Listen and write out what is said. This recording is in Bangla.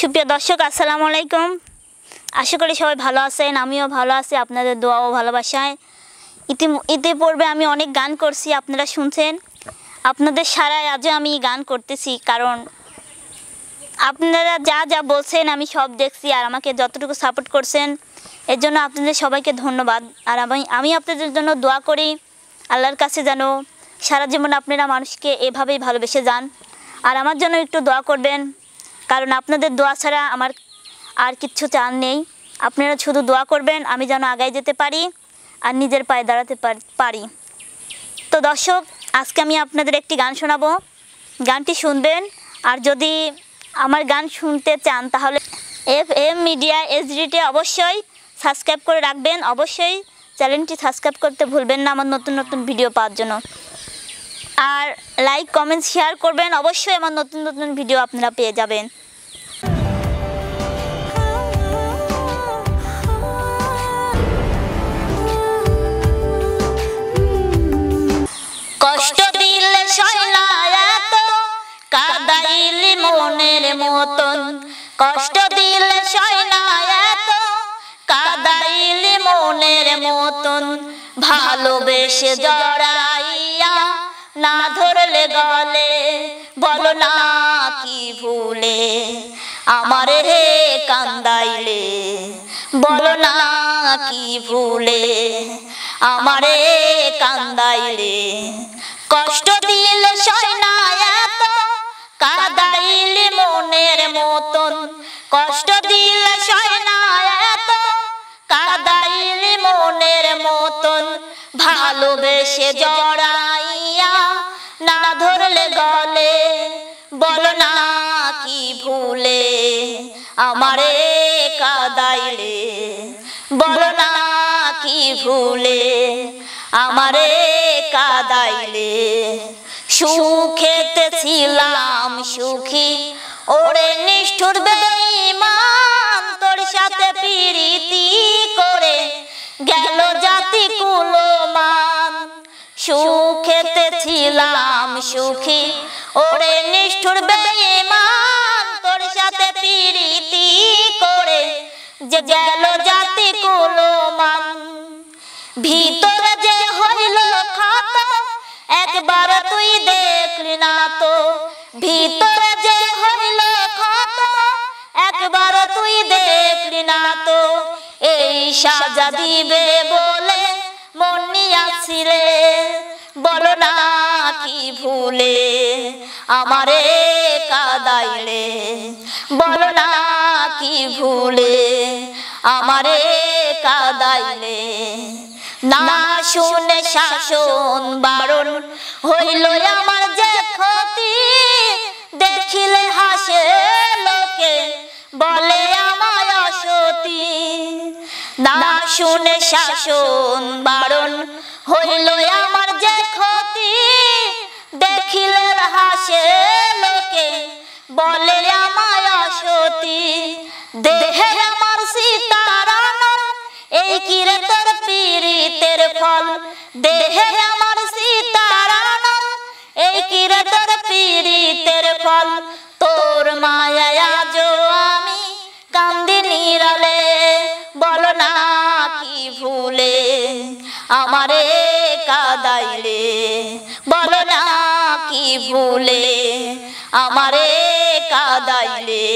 সুপ্রিয় দর্শক, আসসালামু আলাইকুম। আশা করি সবাই ভালো আছেন, আমিও ভালো আছি, আপনাদের দোয়া ও ভালোবাসায়। ইতি ইতিপূর্বে আমি অনেক গান করছি, আপনারা শুনছেন। আপনাদের সারায় আজও আমি গান করতেছি, কারণ আপনারা যা যা বলছেন আমি সব দেখছি, আর আমাকে যতটুকু সাপোর্ট করছেন, এর জন্য আপনাদের সবাইকে ধন্যবাদ। আর আমি আমি আপনাদের জন্য দোয়া করি, আল্লাহর কাছে যেন সারা জীবন আপনারা মানুষকে এভাবেই ভালোবেসে যান। আর আমার জন্য একটু দোয়া করবেন। কারণ আপনাদের দোয়া ছাড়া আমার আর কিচ্ছু চান নেই। আপনারা শুধু দোয়া করবেন, আমি যেন আগায় যেতে পারি আর নিজের পায়ে দাঁড়াতে পার- তো দর্শক, আজকে আমি আপনাদের একটি গান শোনাবো। গানটি শুনবেন, আর যদি আমার গান শুনতে চান, তাহলে এফ এম মিডিয়া এইচডিতে অবশ্যই সাবস্ক্রাইব করে রাখবেন। অবশ্যই চ্যানেলটি সাবস্ক্রাইব করতে ভুলবেন না আমার নতুন নতুন ভিডিও পাওয়ার জন্য। আর লাইক, কমেন্ট, শেয়ার করবেন। অবশ্যই আমার নতুন নতুন ভিডিও আপনারা পেয়ে যাবেন। মতন কষ্ট দিলে এত, কাদাইলি মনের মতন ভালোবেসে জড়াইয়া না ধরলে গলে, বলো না কি ভুলে, আমার হে কান্দাইলে, বলো না কি ভুলে, আমারে কান্দাইলে। কষ্ট দিলে সয়না এত, কাদাইলে মনের মতন। ভালোবেসে জড়াইয়া না ধরলে গলে, বলো না কি ভুলে, আমারে কাদাইলে। বলো না কি ভুলে, আমারে কাদাইলে। সুখেতে ছিলাম সুখী, ওরে নিষ্ঠুর বেঈমান গেল জাতি কুলমান। সুখেতে ছিলাম সুখী, ওরে নিষ্ঠুর বেঈমান, তোর সাথে প্রীতি করে যে গেল জাতি কুলমান। ভিতরে যে হইল ক্ষত একবার তুই দেখলি না তো, ভিতরে সাজা দিবে বলে বলো না কি ভুলে আমারে কাদাইলে বলো না কি ভুলে আমারে কাদাইলে না শুনে শাসন বারণ হইল আমার যে শাসন বারণ হইল আমার যে ক্ষতি। দেখিলে হাসে লোকে, বলে আমায় সতী দেহে আমার সীতারাম, এই কিরে তোর পীড়িতের ফল। দেহে কাদাইলে বলো না কি ভুলে আমারে কাদাইলে?